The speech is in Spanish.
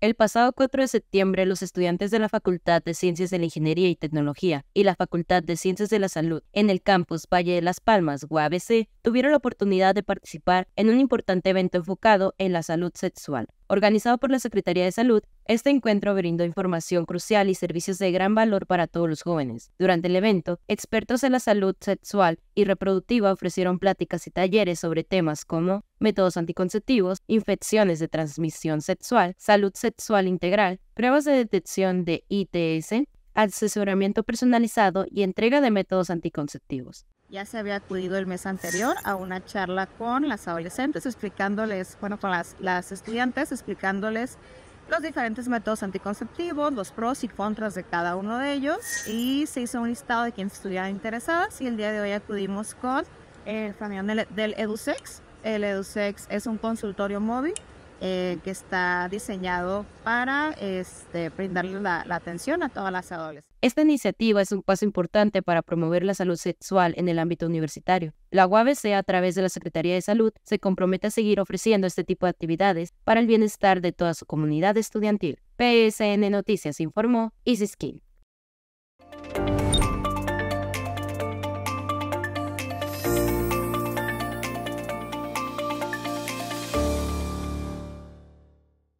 El pasado 4 de septiembre, los estudiantes de la Facultad de Ciencias de la Ingeniería y Tecnología y la Facultad de Ciencias de la Salud en el campus Valle de las Palmas, UABC, tuvieron la oportunidad de participar en un importante evento enfocado en la salud sexual, Organizado por la Secretaría de Salud, este encuentro brindó información crucial y servicios de gran valor para todos los jóvenes. Durante el evento, expertos en la salud sexual y reproductiva ofrecieron pláticas y talleres sobre temas como métodos anticonceptivos, infecciones de transmisión sexual, salud sexual integral, pruebas de detección de ITS, asesoramiento personalizado y entrega de métodos anticonceptivos. Ya se había acudido el mes anterior a una charla con las adolescentes, explicándoles, bueno, con las, estudiantes, explicándoles los diferentes métodos anticonceptivos, los pros y contras de cada uno de ellos y se hizo un listado de quienes estuvieran interesadas y el día de hoy acudimos con el reunión del, del EduSex. El EduSex es un consultorio móvil eh, que está diseñado para este, brindarle la, atención a todas las adolescentes. Esta iniciativa es un paso importante para promover la salud sexual en el ámbito universitario. La UABC, a través de la Secretaría de Salud, se compromete a seguir ofreciendo este tipo de actividades para el bienestar de toda su comunidad estudiantil. PSN Noticias informó Isis King.